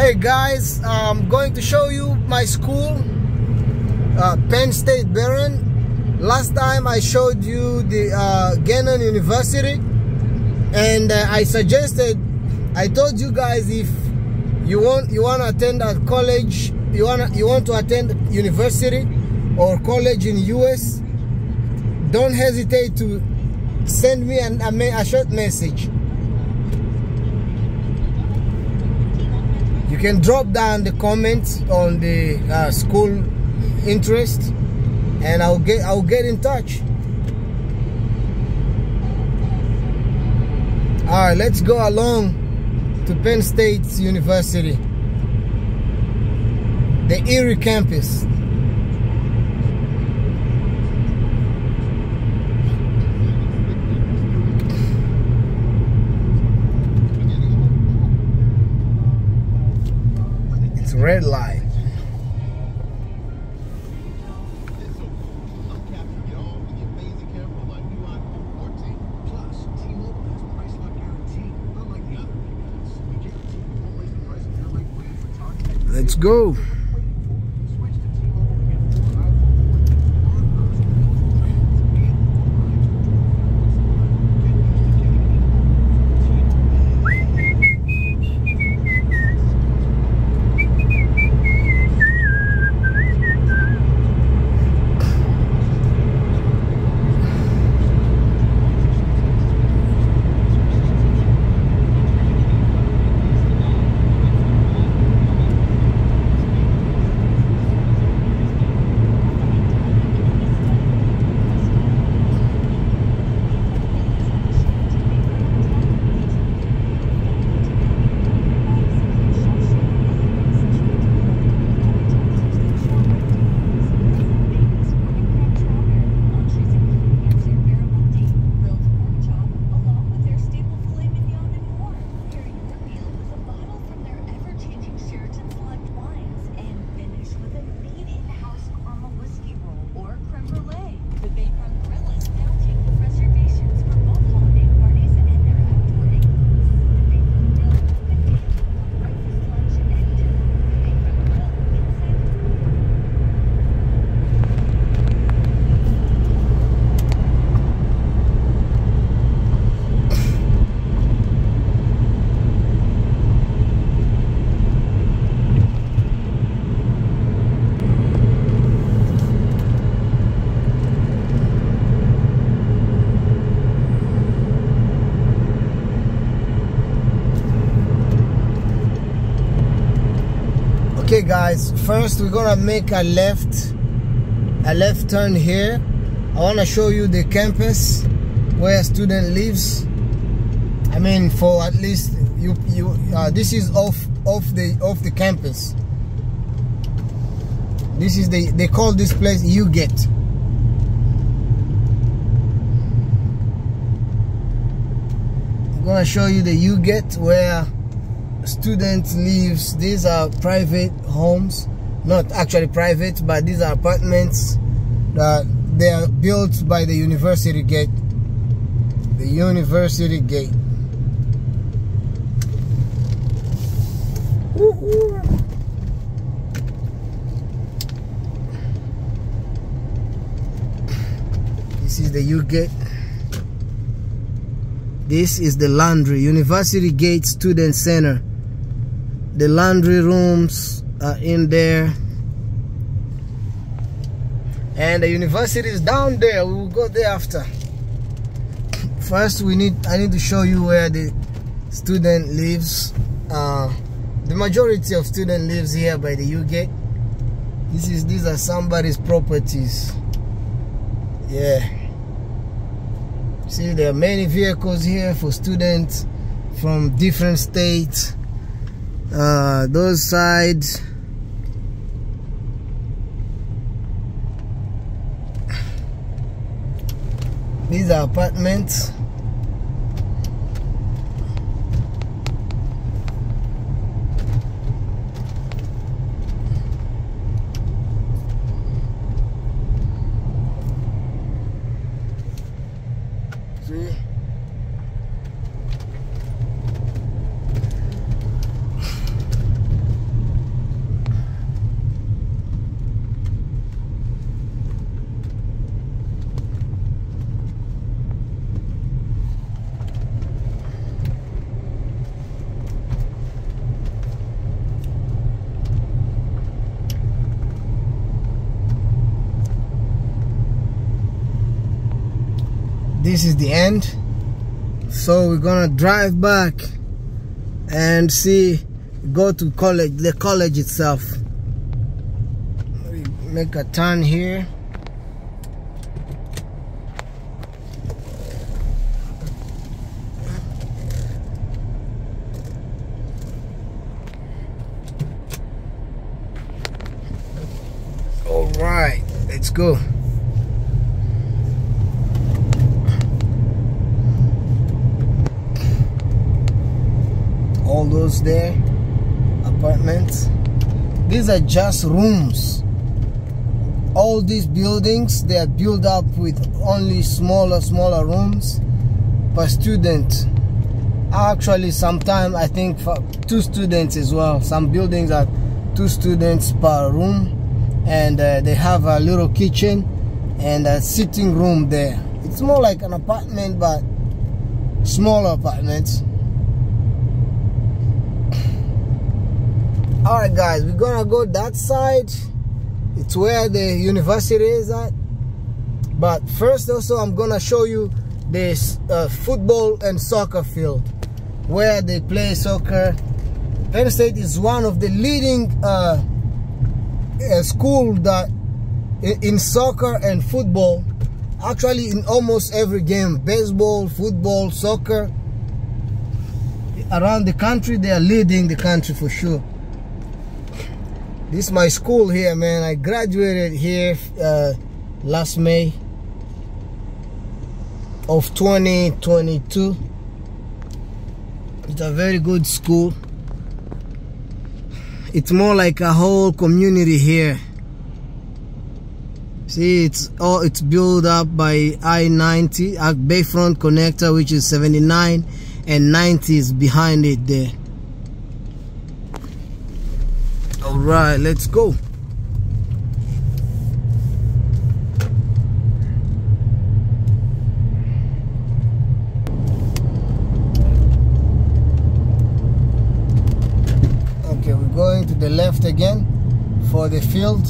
Hey guys, I'm going to show you my school, uh, Penn State Behrend. Last time I showed you the uh, Gannon University and uh, I suggested, I told you guys if you want you want to attend a college, you want you want to attend university or college in US, don't hesitate to send me an, a, a short message. Can drop down the comments on the uh, school interest, and I'll get I'll get in touch. All right, let's go along to Penn State University, the Erie campus. It's red light. Let's go. Guys first we're gonna make a left a left turn here. I want to show you the campus where student lives. I mean for at least you you uh, this is off off the off the campus. This is the they call this place you get I'm gonna show you the you get where student lives. These are private homes not actually private but these are apartments that they are built by the university gate. The university gate. This is the u gate. This is the laundry. University gate student center. The laundry rooms are in there. And the university is down there. We will go there after. First we need i need to show you where the student lives. Uh, the majority of student lives here by the u-gate this is these are somebody's properties. Yeah. See there are many vehicles here for students from different states. Uh, those sides these are apartments see this is the end. So we're gonna drive back and see go to college the college itself. Make a turn here. All right let's go all those there apartments. These are just rooms. All these buildings they are built up with only smaller smaller rooms per student. Actually sometimes i think for two students as well. Some buildings are two students per room and uh, they have a little kitchen and a sitting room there. It's more like an apartment but smaller apartments all right guys we're gonna go that side. It's where the university is at. But first also i'm gonna show you this uh, football and soccer field where they play soccer. Penn state is one of the leading uh, uh, school that in soccer and football actually in almost every game baseball football soccer. Around the country they are leading the country for sure this is my school here man. I graduated here uh, last may of 2022 it's a very good school. It's more like a whole community here. See it's all it's built up by i-90 uh, bayfront connector which is 79 and 90 is behind it there all right let's go. Okay we're going to the left again for the field.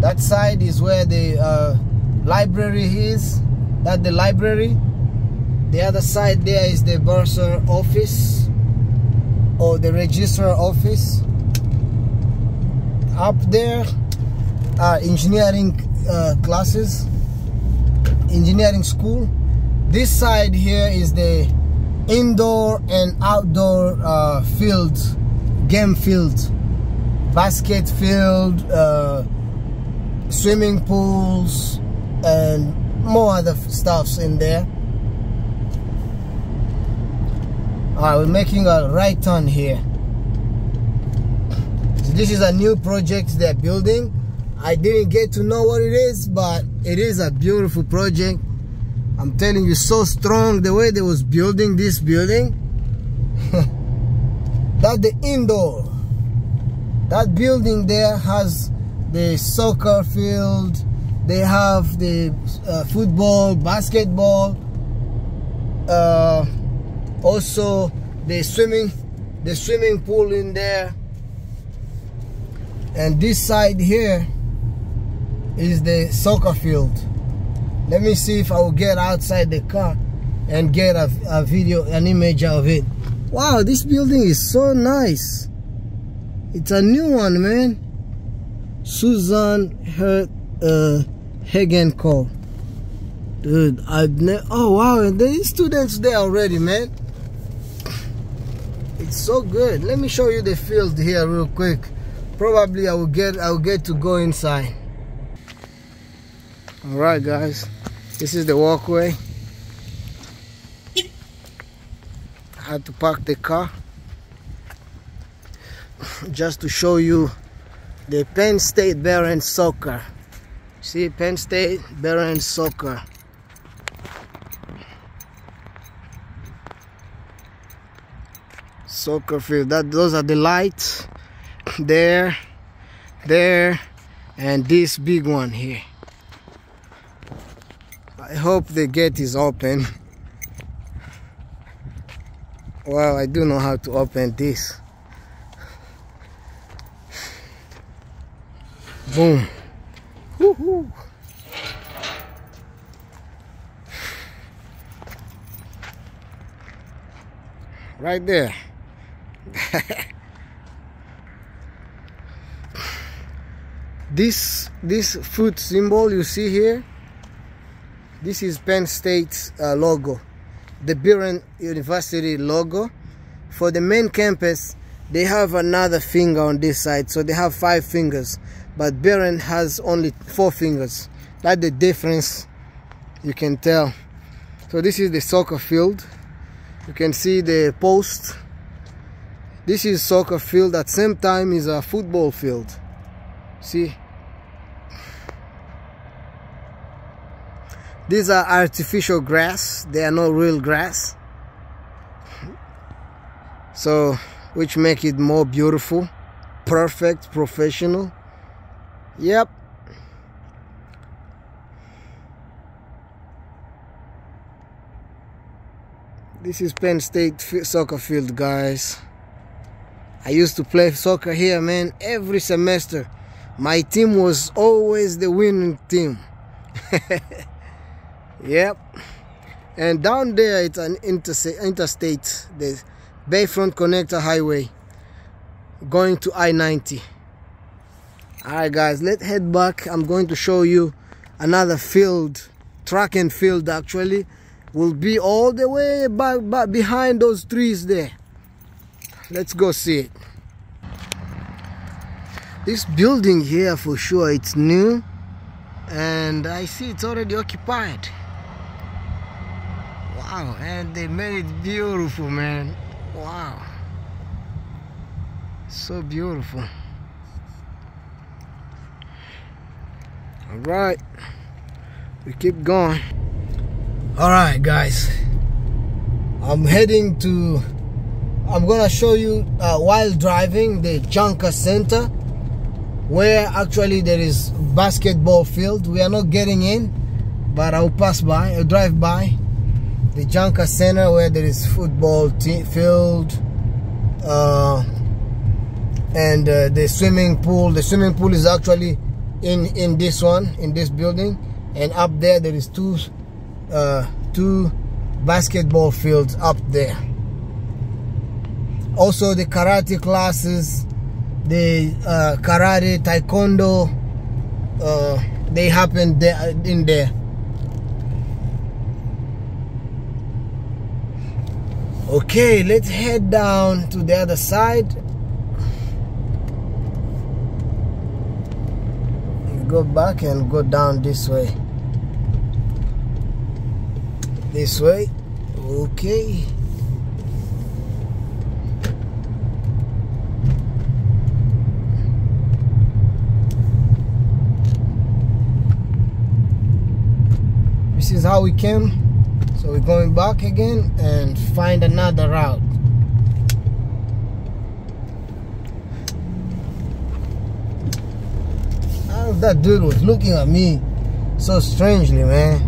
That side is where the uh, library is. That the library. The other side there is the bursar office or the registrar office up there are engineering uh, classes engineering school. This side here is the indoor and outdoor uh, field game field basket field uh, swimming pools and more other stuffs in there. Alright, we're making a right turn here this is a new project they're building. I didn't get to know what it is but it is a beautiful project. I'm telling you so strong the way they was building this building. That the indoor that building there has the soccer field. They have the uh, football basketball uh, also the swimming the swimming pool in there and this side here is the soccer field. Let me see if I will get outside the car and get a, a video an image of it. Wow this building is so nice. It's a new one man. Susan Hirt uh, Hagen Hall dude I've never oh wow there's students there already man. It's so good. Let me show you the field here real quick probably I will get I will get to go inside. All right guys. This is the walkway. I had to park the car just to show you the Penn State Bear Soccer. See Penn State Bear Soccer. Soccer field. That those are the lights there there and this big one here. I hope the gate is open. Well I do know how to open this. Boom. Right there. this this foot symbol you see here this is Penn State's uh, logo. The Behrend University logo. For the main campus they have another finger on this side so they have five fingers. But Behrend has only four fingers. That's the difference you can tell. So this is the soccer field. You can see the post. This is soccer field. At same time is a football field. See these are artificial grass. They are not real grass. So which make it more beautiful perfect professional. Yep. This is Penn State soccer field guys. I used to play soccer here man every semester. My team was always the winning team yep. And down there it's an interstate. The Bayfront Connector Highway going to I-90 alright guys let's head back. I'm going to show you another field track and field actually. Will be all the way back, back behind those trees there. Let's go see it. This building here for sure it's new. And I see it's already occupied wow and they made it beautiful man. Wow. So beautiful. All right. We keep going. All right guys. I'm heading to i'm gonna show you uh, while driving the junker center where actually there is basketball field. We are not getting in but i'll pass by i'll drive by the Junker Center where there is football field uh, and uh, the swimming pool. The swimming pool is actually in in this one in this building, and up there there is two uh, two basketball fields up there. Also the karate classes, the uh, karate, taekwondo, uh, they happen there in there. Okay let's head down to the other side. Go back and go down this way. This way. Okay. This is how we came so we're going back again and find another route. that dude was looking at me so strangely, man.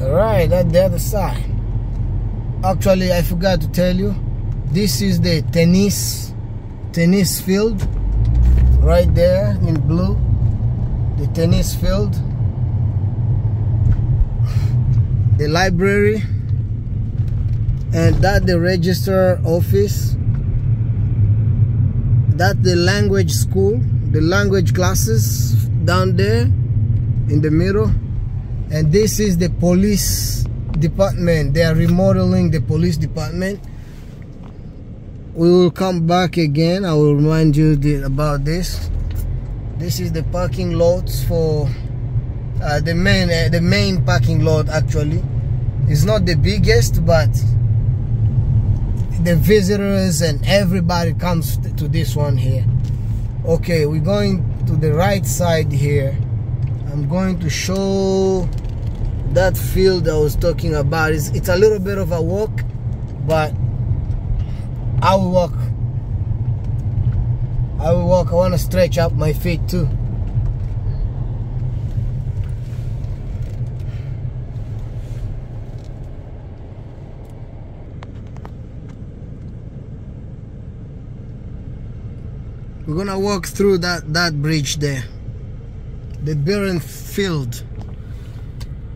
Alright, that's the other side. Actually, I forgot to tell you, this is the tennis tennis field right there in blue the tennis field, the library, and that the register office, that the language school, the language classes down there in the middle, and this is the police department. They are remodeling the police department. We will come back again. I will remind you about this this is the parking lots for uh, the main uh, the main parking lot actually. It's not the biggest but the visitors and everybody comes to this one here. Okay we're going to the right side here. I'm going to show that field I was talking about. It's, it's a little bit of a walk but I will walk I will walk. I want to stretch out my feet too. We're gonna walk through that that bridge there, the Behrend Field.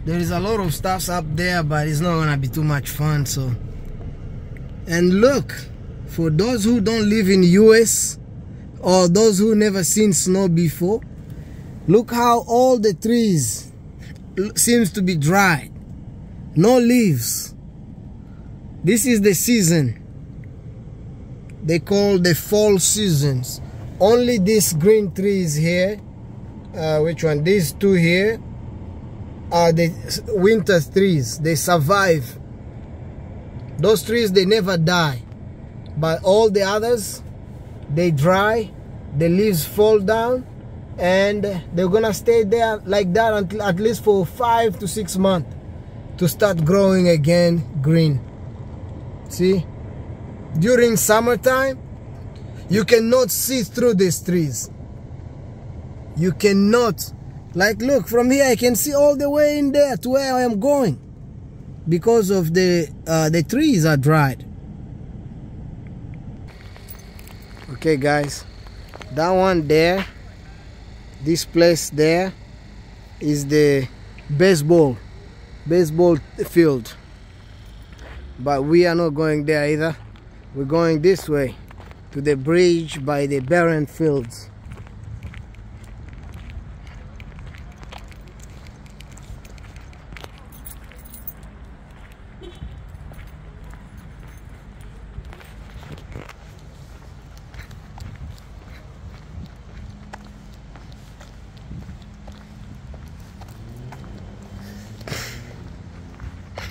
there is a lot of stuffs up there but it's not gonna be too much fun so and look for those who don't live in the US or those who never seen snow before. Look how all the trees seems to be dried. No leaves. This is the season. They call the fall seasons. Only these green trees here uh, which one? These two here are the winter trees. They survive. Those trees they never die. But all the others they dry the leaves fall down and they're gonna stay there like that until at least for five to six months to start growing again green. See? During summertime you cannot see through these trees. You cannot. Like look from here I can see all the way in there to where I am going because of the uh, the trees are dried okay guys. That one there this place there is the baseball baseball field. But we are not going there either. We're going this way to the bridge by the Behrend fields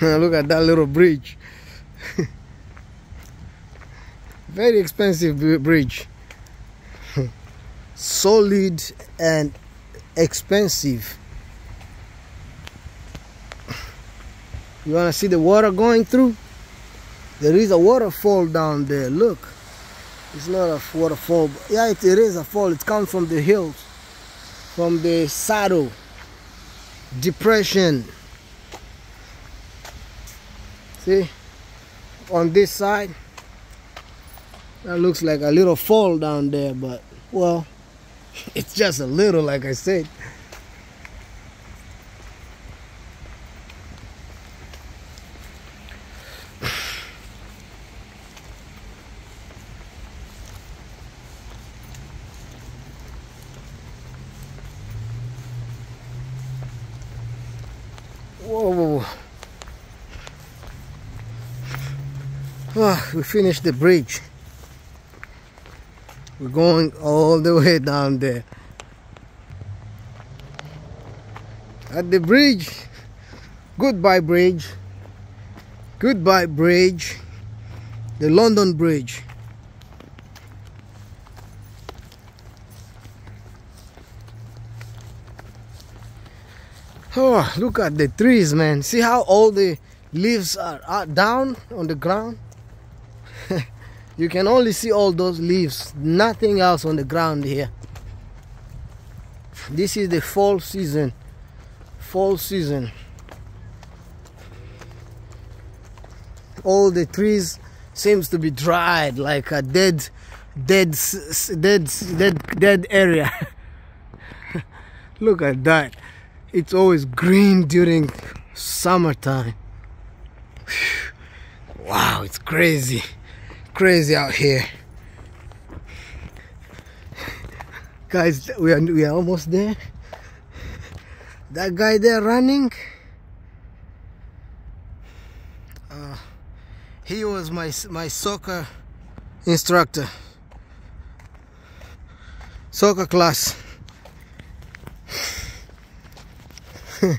Look at that little bridge. Very expensive bridge. Solid and expensive. You want to see the water going through? There is a waterfall down there. Look. It's not a waterfall. Yeah, it, it is a fall. It comes from the hills. From the saddle. Depression. See, on this side, that looks like a little fall down there, but well, it's just a little, like I said. Whoa. Oh, we finished the bridge. We're going all the way down there. At the bridge. Goodbye bridge. Goodbye bridge. The London Bridge. Oh, look at the trees, man. See how all the leaves are, are down on the ground? You can only see all those leaves nothing else on the ground here. This is the fall season. Fall season. All the trees seems to be dried like a dead dead dead dead dead area. Look at that. It's always green during summertime. Wow it's crazy crazy out here. Guys we are we are almost there. That guy there running. Uh, he was my my soccer instructor. Soccer class.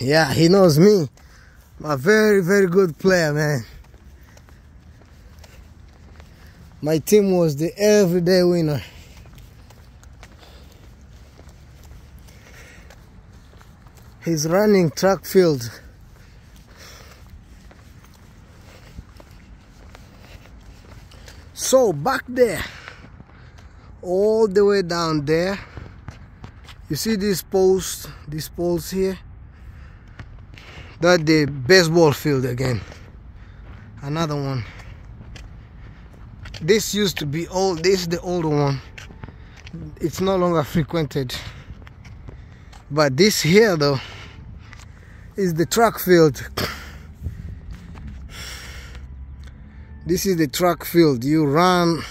Yeah he knows me a very very good player man. My team was the everyday winner. He's running track field. So back there. All the way down there. You see this post these poles here that the baseball field again. Another one. This used to be old this is the older one. It's no longer frequented. But this here though is the track field. This is the track field. You run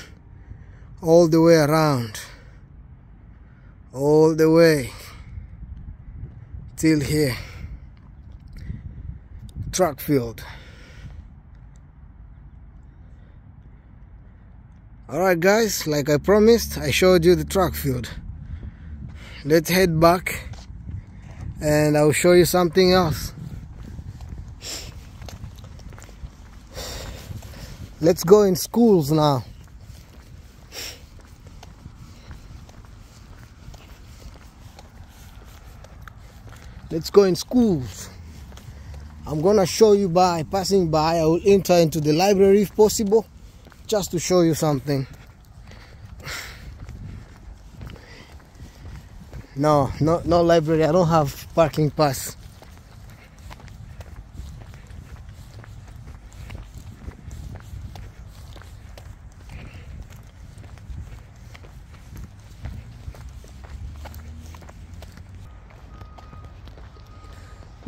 all the way around. All the way till here track field. Alright guys like I promised I showed you the track field. Let's head back and I'll show you something else. Let's go in schools now. Let's go in schools I'm gonna show you by passing by. I will enter into the library if possible just to show you something. No no no library. I don't have parking pass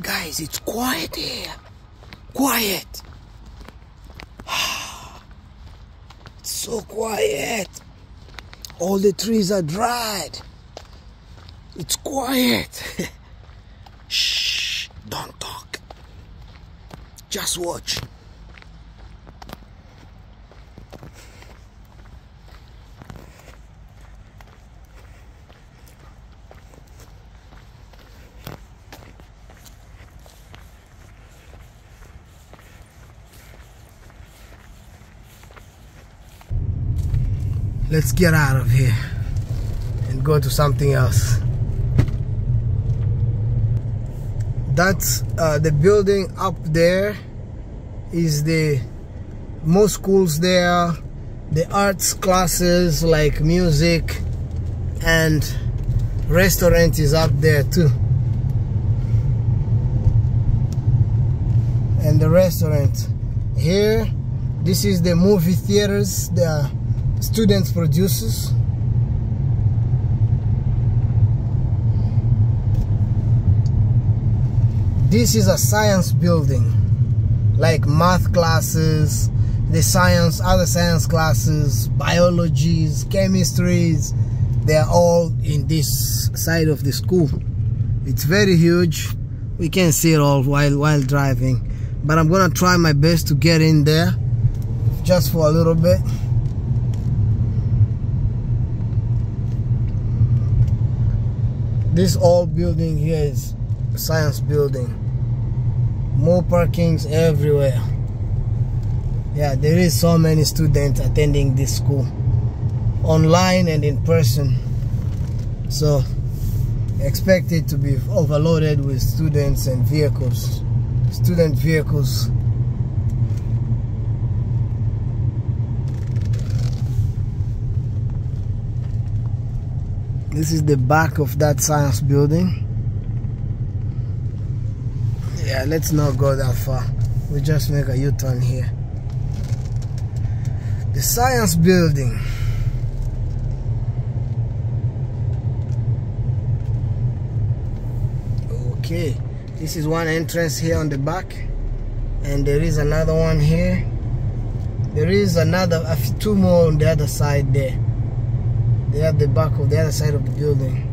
Guys, it's quiet here. Quiet. It's so quiet. All the trees are dried. It's quiet. Shh, don't talk. Just watch. Let's get out of here and go to something else. That's uh, the building up there is the most schools there the arts classes like music and restaurant is up there too. And the restaurant. Here this is the movie theaters the students producers. This is a science building like math classes the science other science classes biologies chemistries they're all in this side of the school. It's very huge. We can see it all while while driving. But i'm gonna try my best to get in there just for a little bit this old building here is science building. More parkings everywhere. Yeah there is so many students attending this school. Online and in person. So expect it to be overloaded with students and vehicles. Student vehicles This is the back of that science building. Yeah, let's not go that far. We just make a U-turn here. The science building. Okay, this is one entrance here on the back. And there is another one here. There is another, two more on the other side there. They have the back of the other side of the building.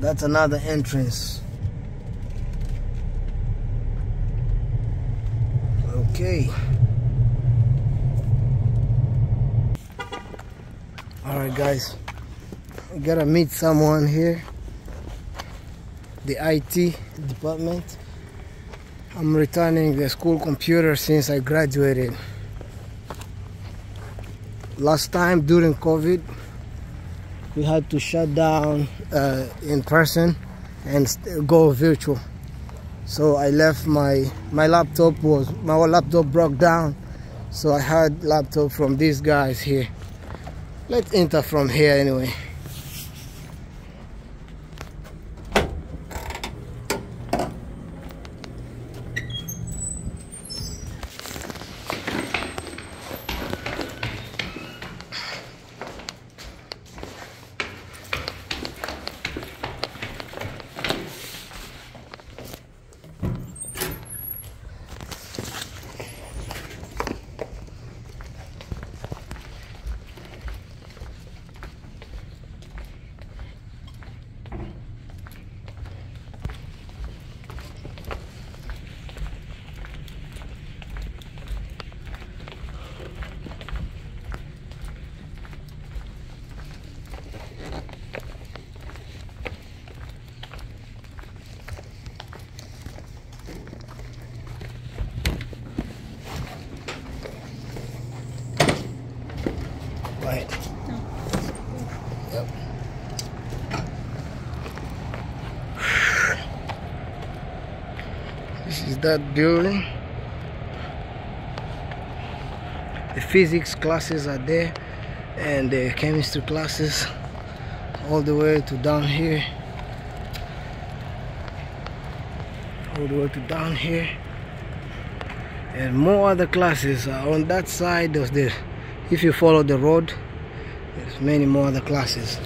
That's another entrance. Okay. Alright guys. Gotta meet someone here. The IT department. I'm returning the school computer since I graduated last time during COVID, we had to shut down uh, in person and go virtual. So I left my my laptop was my laptop broke down, so I had laptop from these guys here. Let's enter from here anyway. This is that building. The physics classes are there and the chemistry classes all the way to down here. All the way to down here. And more other classes are on that side of the if you follow the road there's many more other classes.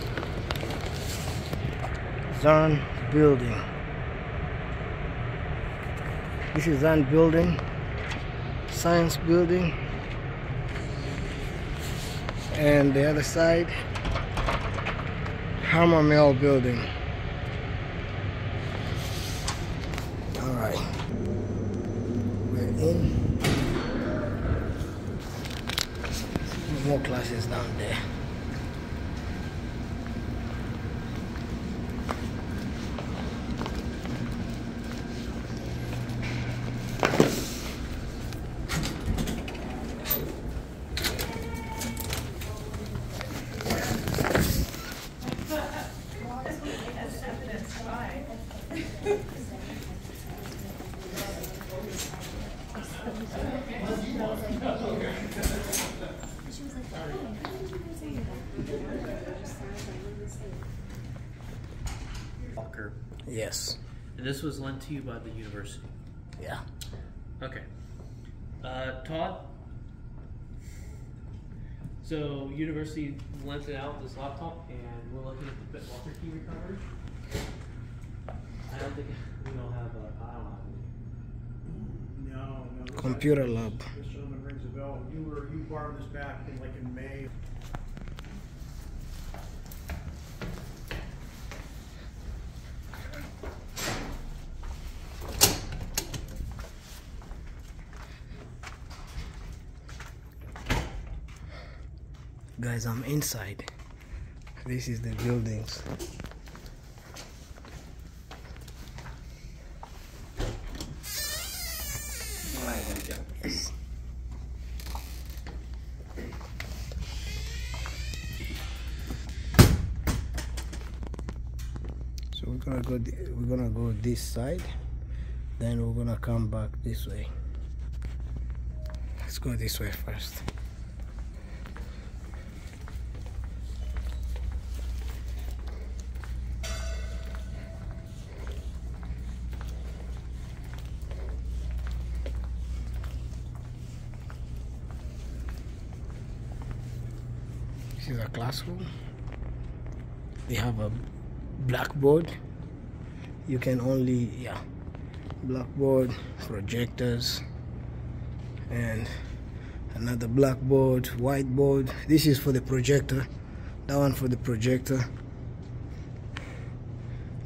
Zurn building. This is Zurn building, science building, and the other side, Hammermill building. All right, we're in. More classes down there. Walker. Yes. And this was lent to you by the university. Yeah. Okay. Uh, Todd? So, university lent it out this laptop, and we're looking at the BitLocker key recovery. I don't think we don't have a. I don't have No, no. Computer lab. This gentleman rings a bell. You were, you borrowed this back in like in May. Guys, I'm inside. This is the buildings. So we're gonna go. We're gonna go this side. Then we're gonna come back this way. Let's go this way first. This is a classroom. They have a blackboard. You can only, yeah, blackboard, projectors, and another blackboard, whiteboard. This is for the projector. That one for the projector.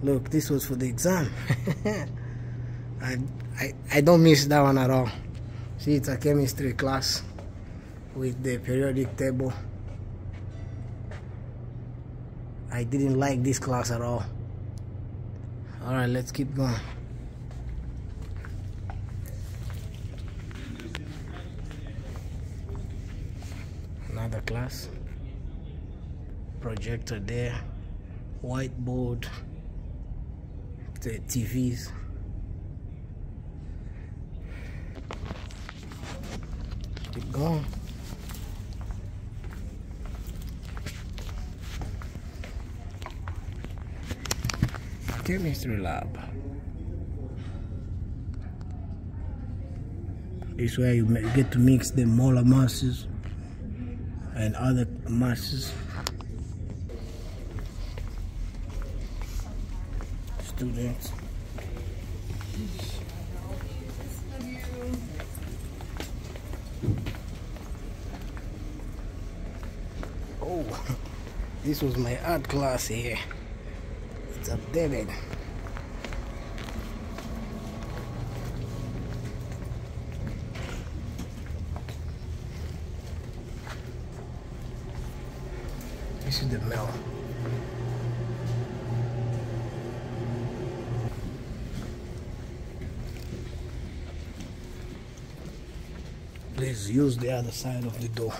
Look, this was for the exam. I, I, I don't miss that one at all. See, it's a chemistry class with the periodic table. I didn't like this class at all. Alright, let's keep going. Another class. Projector there. Whiteboard. The TVs. Keep going. Chemistry lab. This way you get to mix the molar masses and other masses. Students. Oh, this was my art class here. It's updated. This is the mill. Please use the other side of the door.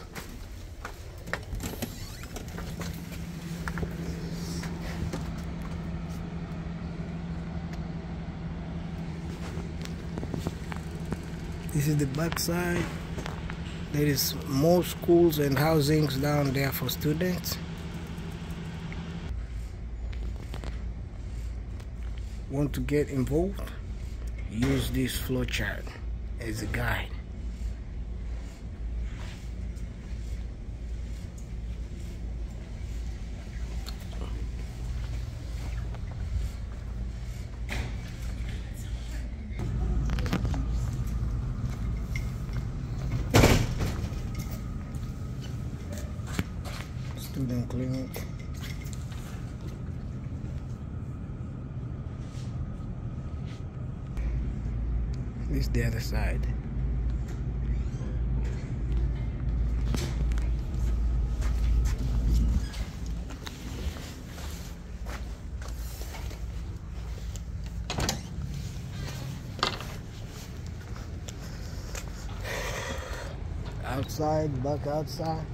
This is the backside. There is more schools and housings down there for students. Want to get involved? Use this flowchart as a guide. student clinic. This is the other side. Outside, back outside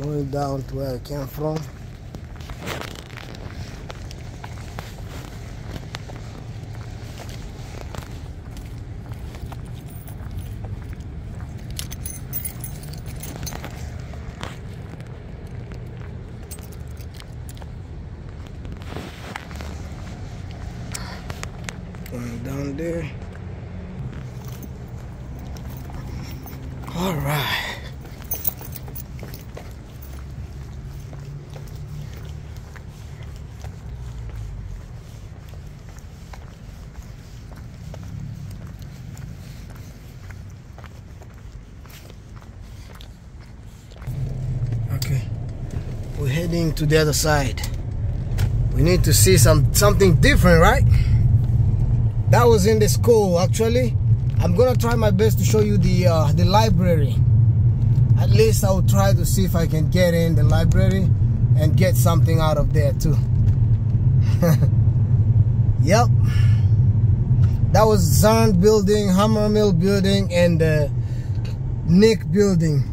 going down to where I came from. Going down there. All right. Okay. We're heading to the other side. We need to see some something different, right? That was in the school actually. I'm gonna try my best to show you the uh, the library. At least I will try to see if I can get in the library and get something out of there too. yep. That was Zahn building, Hammermill building, and the Nick building.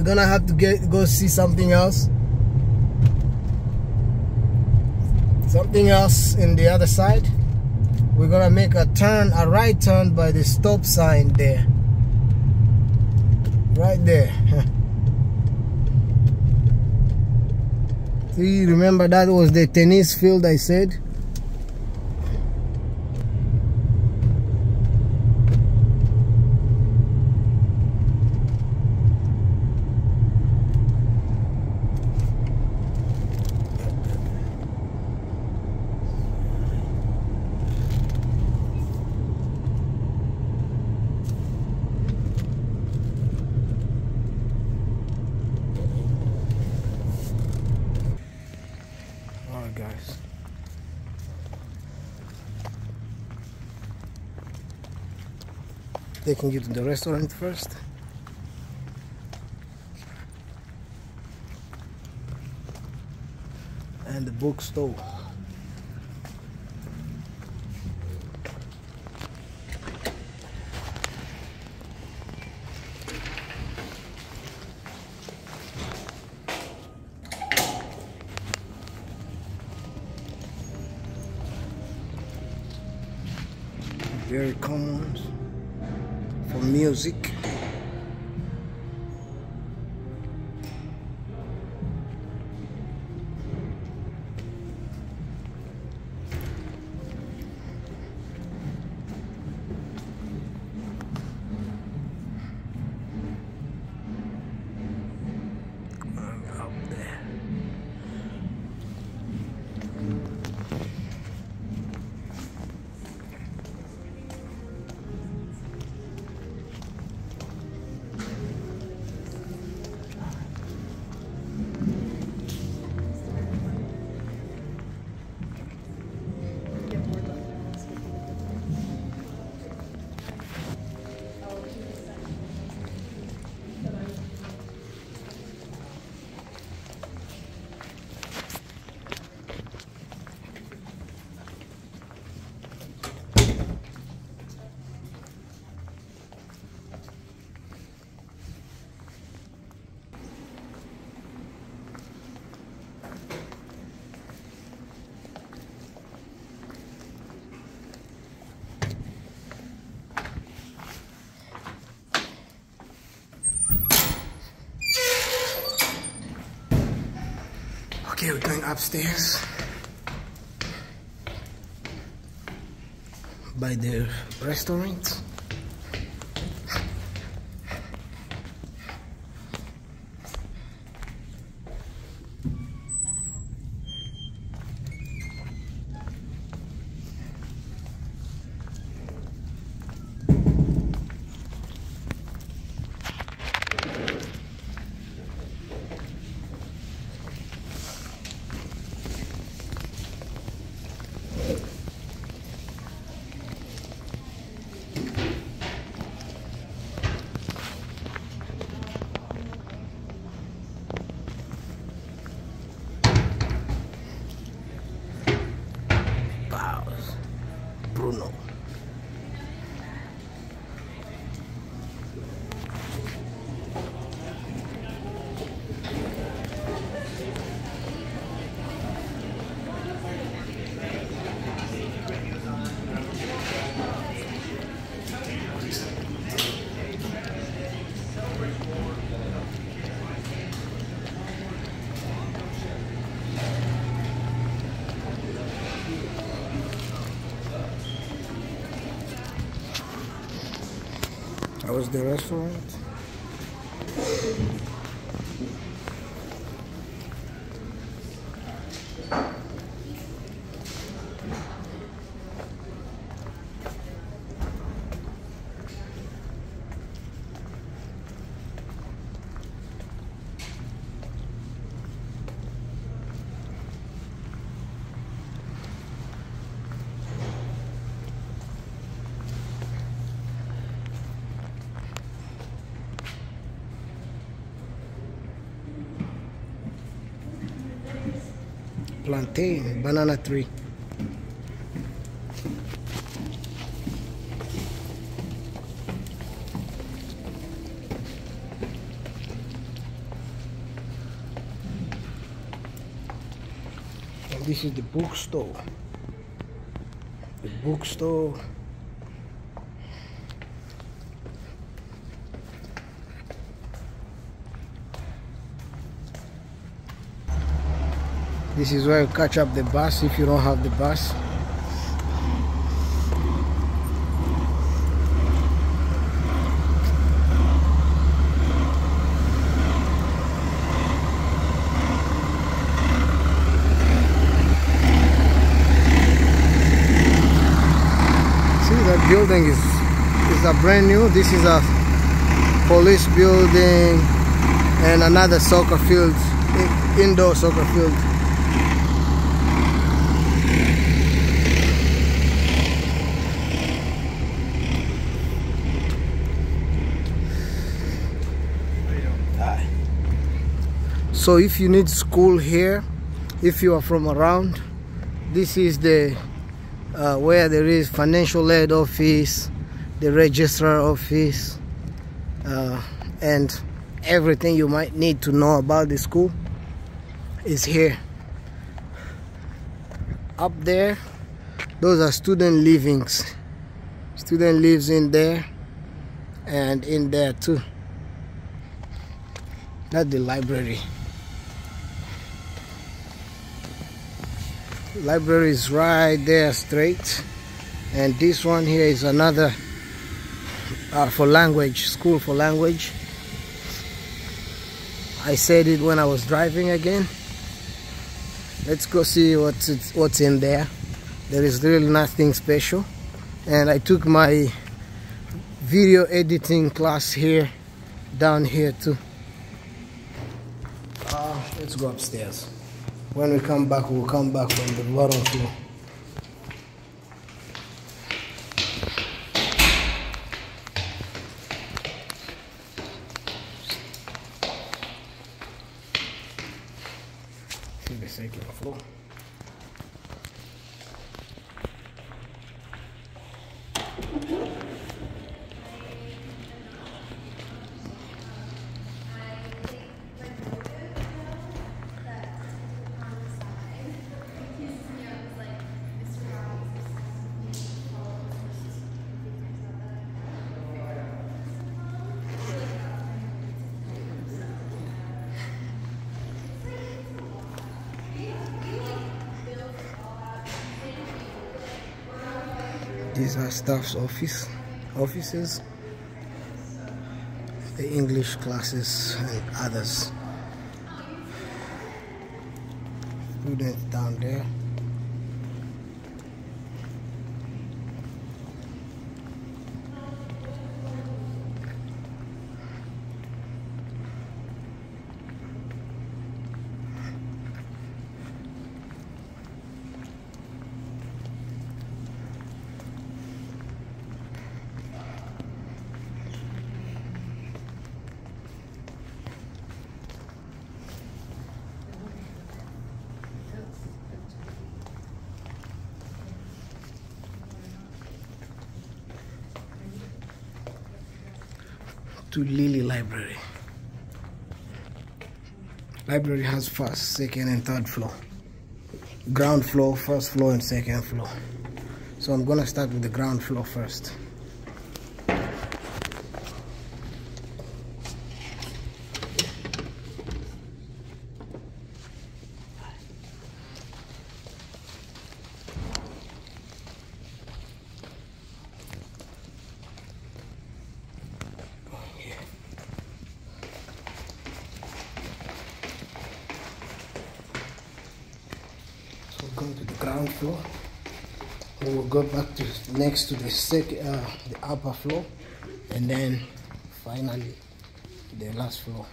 We're gonna have to get go see something else. Something else in the other side. We're gonna make a turn, a right turn by the stop sign there. Right there. See, remember that was the tennis field I said? Alright guys. Taking you to the restaurant first. And the bookstore. Very common music. Going upstairs by the restaurant. Was the restaurant. Plantain, banana tree. And this is the bookstore. The bookstore. This is where you catch up the bus if you don't have the bus. See that building is is a brand new. This is a police building and another soccer field, indoor soccer field. So if you need school here, if you are from around, this is the uh, where there is financial aid office, the registrar office, uh, and everything you might need to know about the school is here. Up there, those are student livings. Student lives in there and in there too. That's the library. Library is right there straight. And this one here is another uh, for language, school for language. I said it when I was driving again. Let's go see what's it's, what's in there. There is really nothing special. And I took my video editing class here, down here too. Uh, let's go upstairs. When we come back, we'll come back from the bottom floor. Staff's office offices, the English classes and others. Students down there. to Lilley Library. Library has first, second, and third floor. Ground floor, first floor, and second floor. So I'm gonna start with the ground floor first. So we're going to the ground floor. We will go back to next to the second, uh, the upper floor, and then finally the last floor.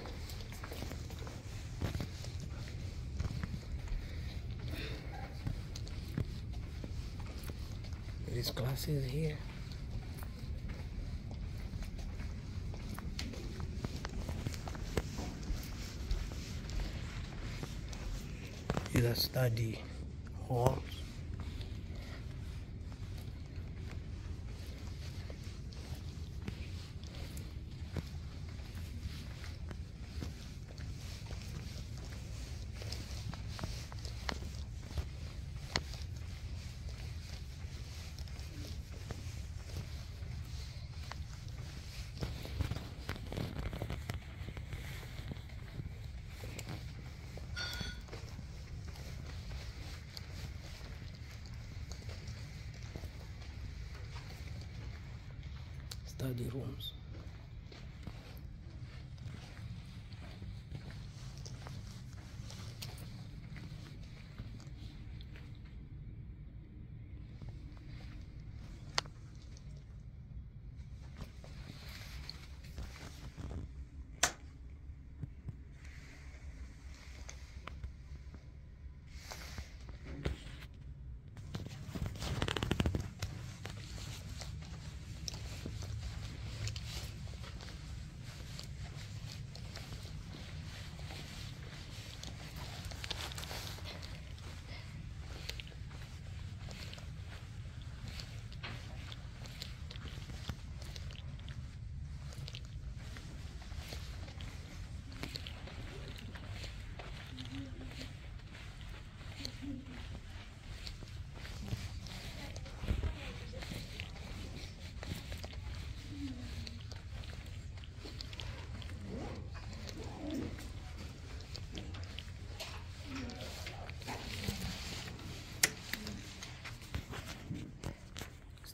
These classes here. These are study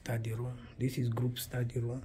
Study room. This is group study room.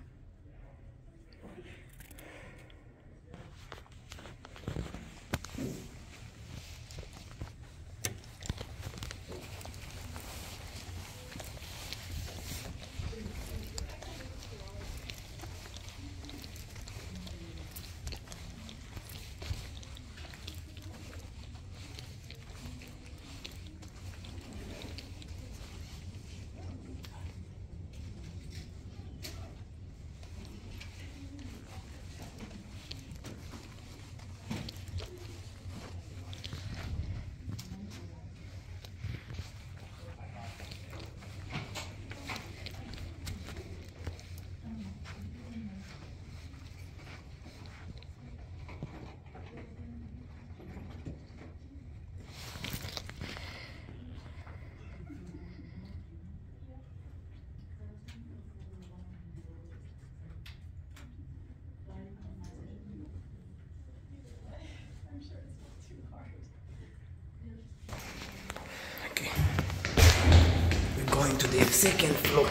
The second floor.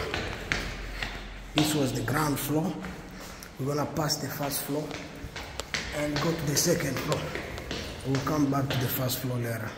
This was the ground floor. We're gonna pass the first floor and go to the second floor. We'll come back to the first floor later.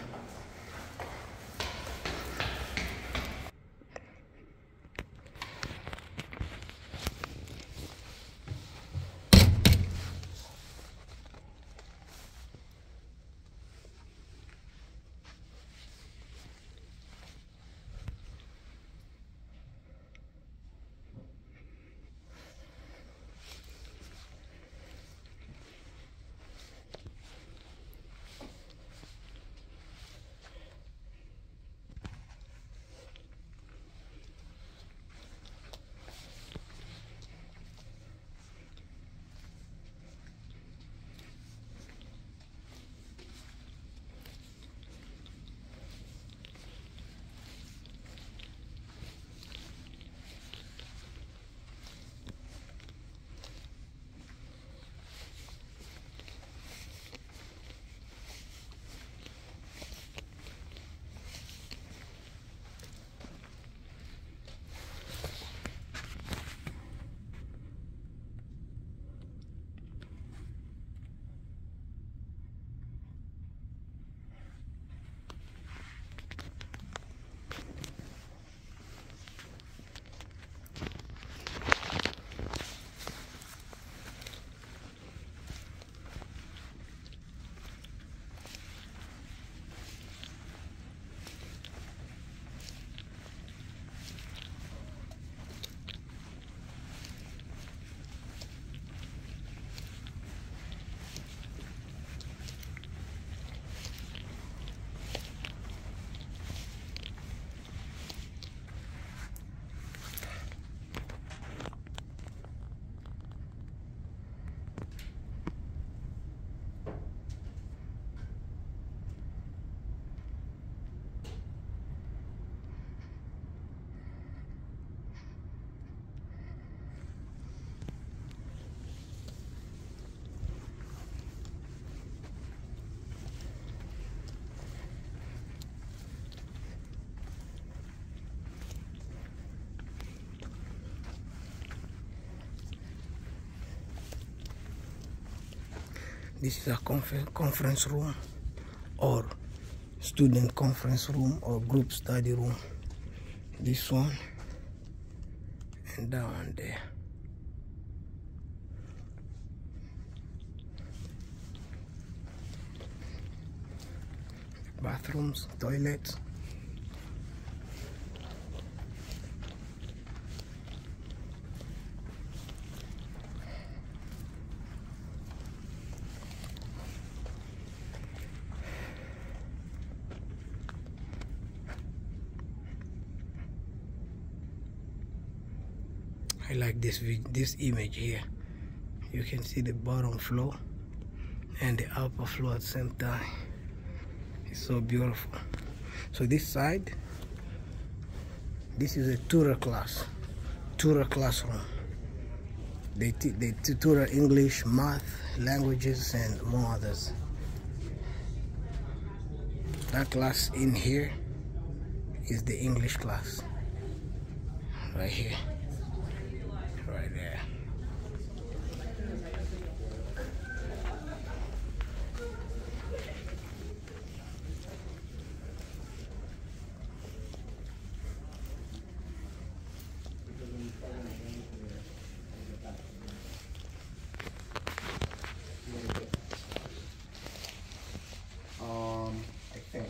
This is a confer conference room or student conference room or group study room. This one and down there. Bathrooms, toilets. I like this this image here. You can see the bottom floor and the upper floor at the same time. It's so beautiful. So this side, this is a tutor class, tutor classroom. They they tutor English, math, languages, and more others. That class in here is the English class. Right here there. Um, I think.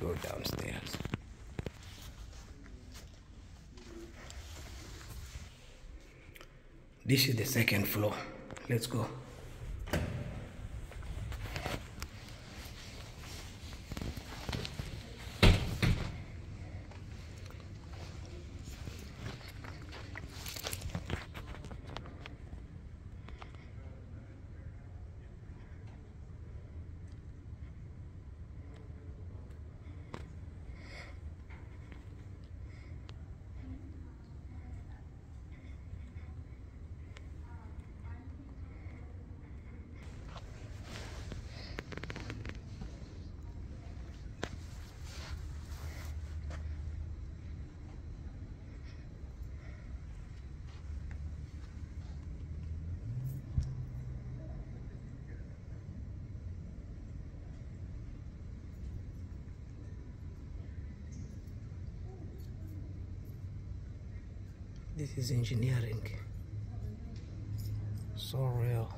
Go downstairs. This is the second floor. Let's go. Engineering. So real.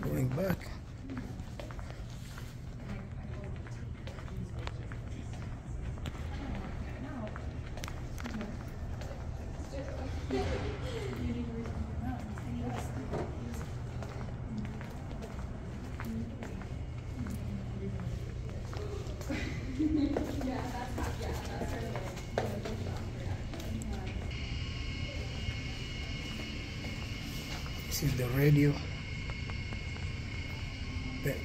Going back. This is the radio.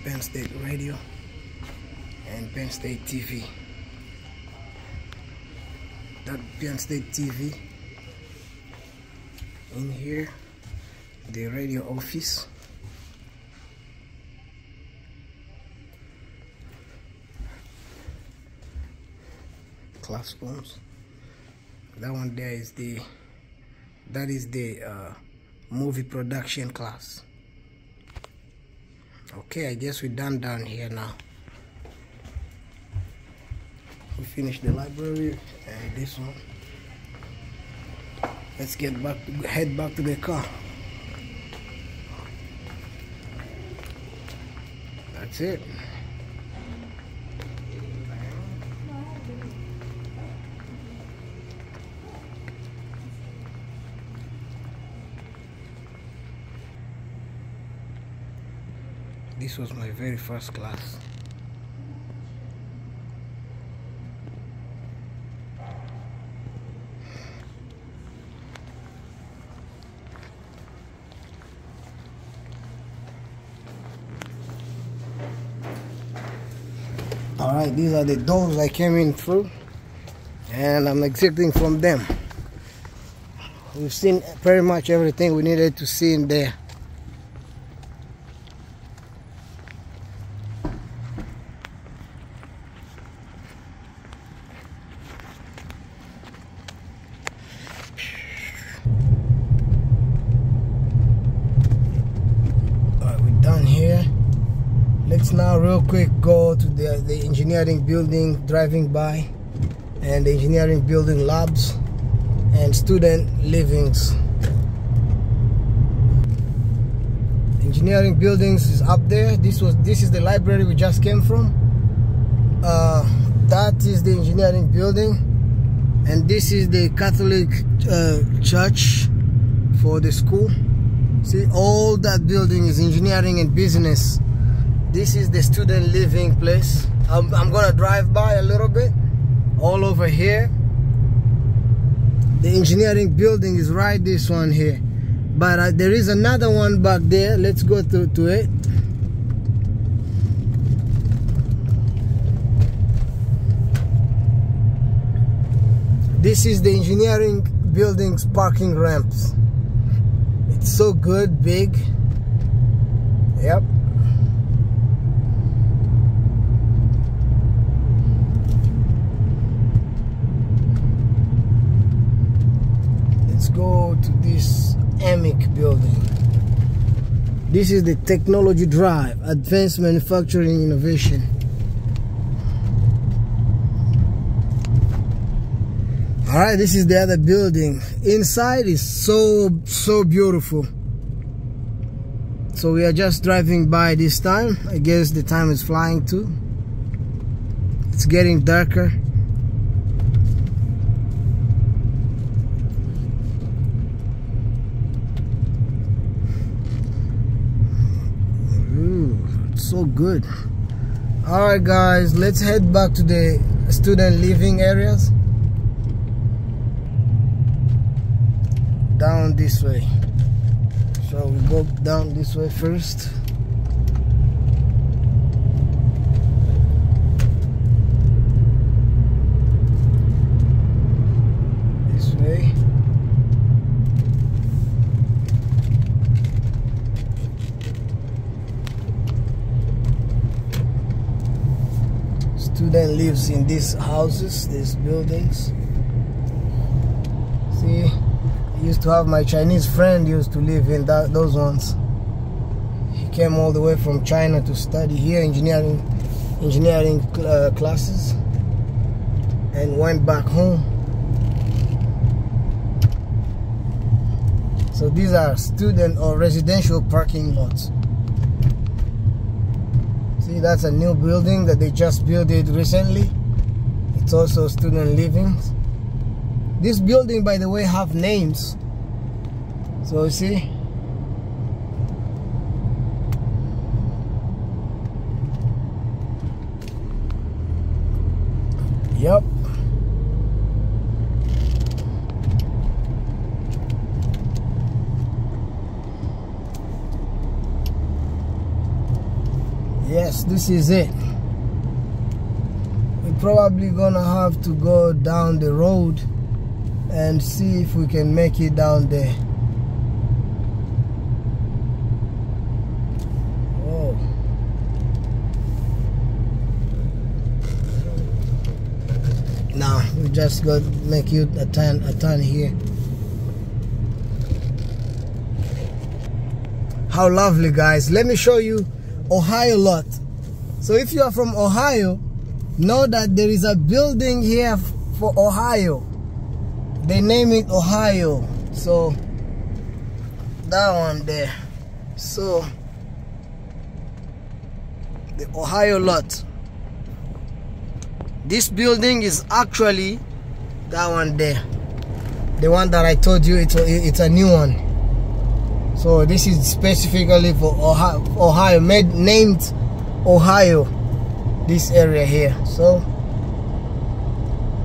Penn State Radio and Penn State TV. That Penn State TV in here, the radio office. Classrooms. That one there is the that is the uh, movie production class. Okay, I guess we're done down here now. We finished the library and this one. Let's get back, head back to the car. That's it. Was my very first class. Alright, these are the doors I came in through and I'm exiting from them. We've seen pretty much everything we needed to see in there. Alright, we're done here. Let's now real quick go to the, the engineering building, driving by, and engineering building labs and student livings. Engineering buildings is up there. This was this is the library we just came from. Uh, that is the engineering building, and this is the Catholic uh, church for the school. See, all that building is engineering and business. This is the student living place. I'm, I'm gonna drive by a little bit, all over here. The engineering building is right this one here. But uh, there is another one back there. Let's go to, to it. This is the engineering building's parking ramps. It's so good, big. Yep. Let's go to this AMIC building. This is the Technology Drive, Advanced Manufacturing Innovation. All right, this is the other building. Inside is so, so beautiful. So we are just driving by this time. I guess the time is flying too. It's getting darker. Ooh, it's so good. All right, guys, let's head back to the student living areas. Down this way. So we go down this way first. This way. Student lives in these houses, these buildings. See, I used to have my Chinese friend used to live in that those ones. He came all the way from China to study here engineering engineering uh, classes and went back home. So these are student or residential parking lots. That's a new building that they just built it recently. It's also student living. This building, by the way, have names. So you see. Yep. This is it. We're probably gonna have to go down the road and see if we can make it down there. Oh. Now we just got make you a turn a turn here. How lovely guys. Let me show you Ohio lot. So if you are from Ohio, know that there is a building here for Ohio. They name it Ohio. So that one there. So the Ohio lot. This building is actually that one there. The one that I told you it's a, it's a new one. So this is specifically for Ohio, Ohio made named Ohio this area here. So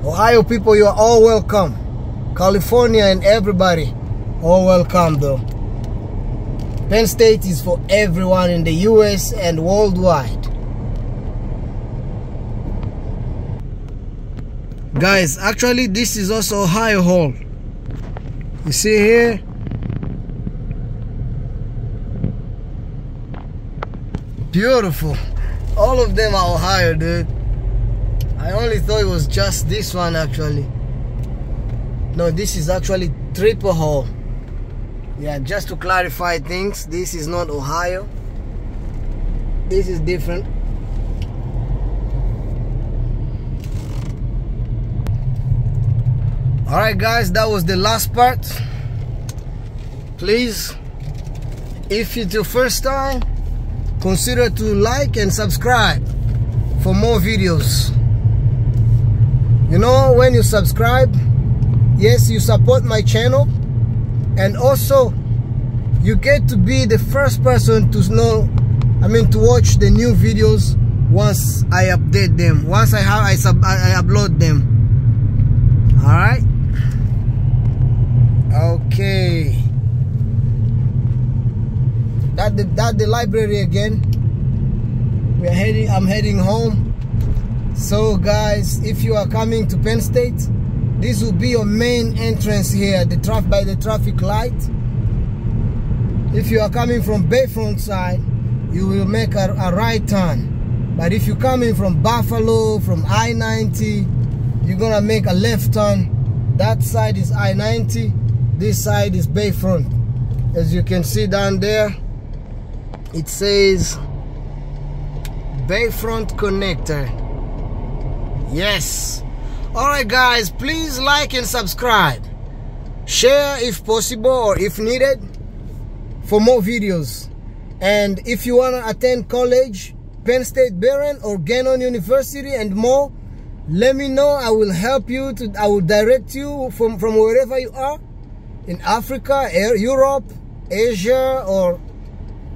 Ohio people you are all welcome. California and everybody all welcome though. Penn State is for everyone in the US and worldwide. Guys, actually this is also Ohio Hall. You see here? Beautiful. All of them are Ohio, dude. I only thought it was just this one actually. No, this is actually triple hole. Yeah, just to clarify things, this is not Ohio. This is different. Alright guys, that was the last part. Please, if it's your first time, consider to like and subscribe for more videos. You know, when you subscribe, yes, you support my channel and also you get to be the first person to know, I mean, to watch the new videos once I update them, once I have I, sub, I, upload them. All right. Okay. That the that the library again. We're heading. I'm heading home. So guys, if you are coming to Penn State, this will be your main entrance here. The traffic by the traffic light. If you are coming from Bayfront side, you will make a, a right turn. But if you're coming from Buffalo, from I-90, you're gonna make a left turn. That side is I-90 this side is Bayfront as you can see down there it says Bayfront connector. Yes. Alright guys please like and subscribe. Share if possible or if needed for more videos. And if you want to attend college Penn State Behrend or Gannon University and more let me know. I will help you to I will direct you from from wherever you are in Africa, Europe, Asia, or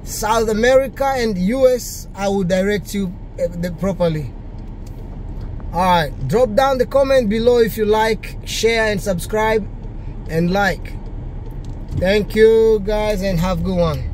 South America and US, I will direct you uh, properly. Alright, drop down the comment below if you like, share and subscribe and like. Thank you guys and have a good one.